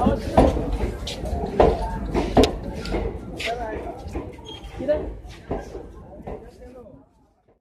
好，拜拜，记得。